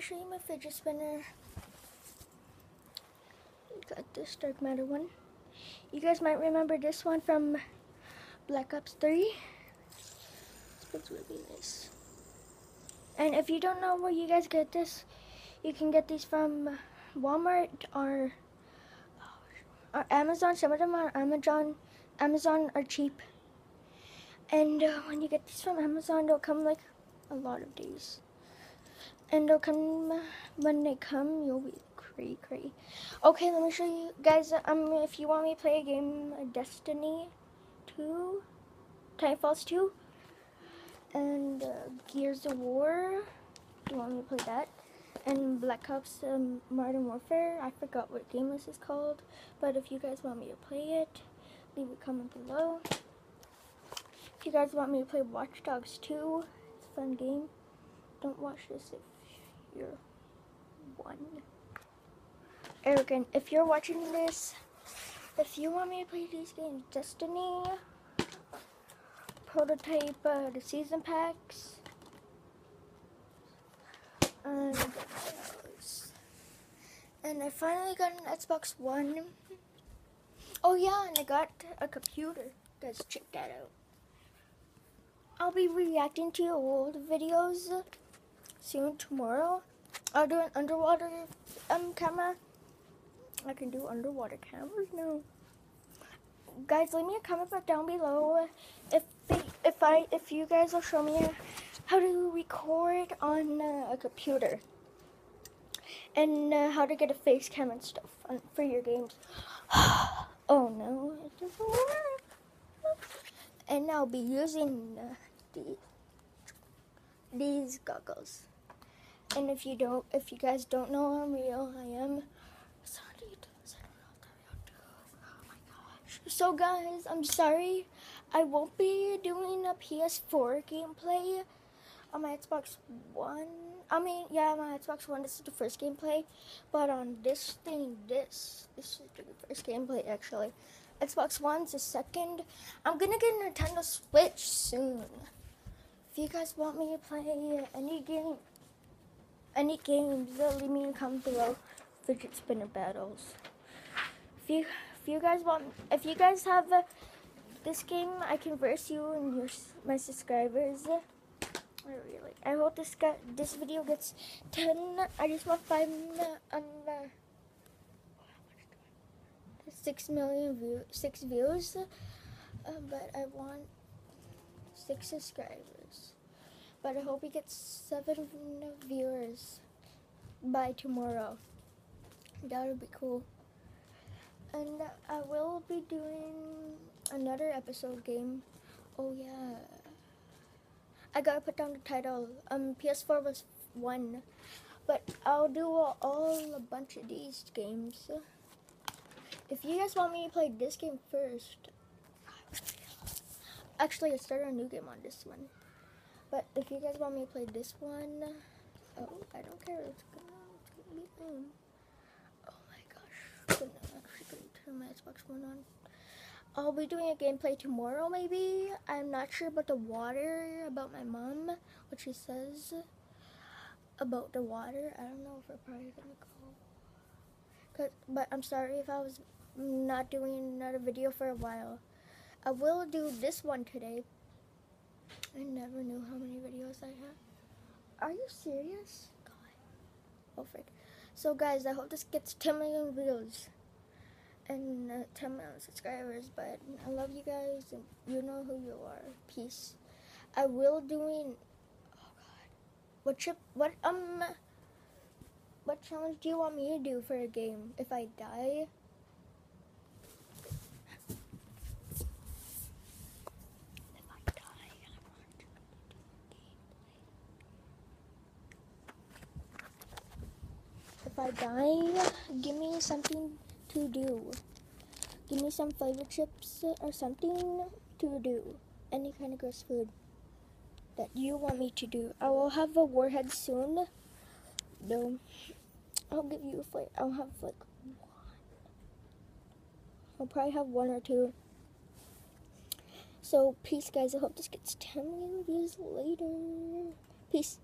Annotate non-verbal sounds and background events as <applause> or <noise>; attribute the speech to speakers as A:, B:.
A: me show you my fidget spinner. Got this dark matter one. You guys might remember this one from Black Ops 3. It's really nice. And if you don't know where you guys get this, you can get these from Walmart or, or Amazon. Some of them are Amazon. Amazon are cheap. And uh, when you get these from Amazon, they'll come like a lot of days. And they'll come, when they come, you'll be cray cray. Okay, let me show you guys, um, if you want me to play a game, Destiny 2, Titanfalls 2, and uh, Gears of War, you want me to play that, and Black Ops um, Modern Warfare, I forgot what game this is called, but if you guys want me to play it, leave a comment below. If you guys want me to play Watch Dogs 2, it's a fun game. Don't watch this if you're one. Arrogant, if you're watching this, if you want me to play these games, Destiny, Prototype, uh, the season packs, and, and I finally got an Xbox One. Oh yeah, and I got a computer. Guys, check that out. I'll be reacting to your old videos soon tomorrow. I'll do an underwater um camera. I can do underwater cameras now. Guys, leave me a comment down below if if I if you guys will show me how to record on uh, a computer and uh, how to get a face cam and stuff for your games. <gasps> oh no, it doesn't work. And I'll be using uh, these these goggles. And if you don't, if you guys don't know I'm real, I am. Oh so guys, I'm sorry. I won't be doing a PS4 gameplay on my Xbox One. I mean, yeah, my Xbox One, this is the first gameplay. But on this thing, this, this is the first gameplay actually. Xbox One's the second. I'm gonna get a Nintendo Switch soon. If you guys want me to play any game, any games, leave me a comment below. Fidget spinner battles. If you, if you guys want, if you guys have uh, this game, I can verse you and your my subscribers. I really, I hope this got this video gets ten. I just want five um, uh, six million view, six views, uh, but I want six subscribers. But I hope we get seven viewers by tomorrow. That would be cool. And I will be doing another episode game. Oh yeah. I gotta put down the title. Um, PS4 was one, but I'll do all, all a bunch of these games. If you guys want me to play this game first, actually I started a new game on this one. But if you guys want me to play this one, oh, I don't care. It's gonna, it's gonna be um. Oh my gosh, I'm actually gonna turn my Xbox One on. I'll be doing a gameplay tomorrow, maybe. I'm not sure about the water, about my mom, what she says about the water. I don't know if we're probably gonna go. Cause, but I'm sorry if I was not doing another video for a while. I will do this one today. I never knew how many videos I have. Are you serious? God. Oh, frick. So, guys, I hope this gets 10 million views and uh, 10 million subscribers, but I love you guys and you know who you are. Peace. I will doing oh god. What trip what um what challenge do you want me to do for a game if I die? I die, give me something to do. Give me some flavor chips or something to do. Any kind of gross food that you want me to do. I will have a warhead soon. No. I'll give you a flavor. I'll have like one. I'll probably have one or two. So, peace, guys. I hope this gets 10 million views later. Peace.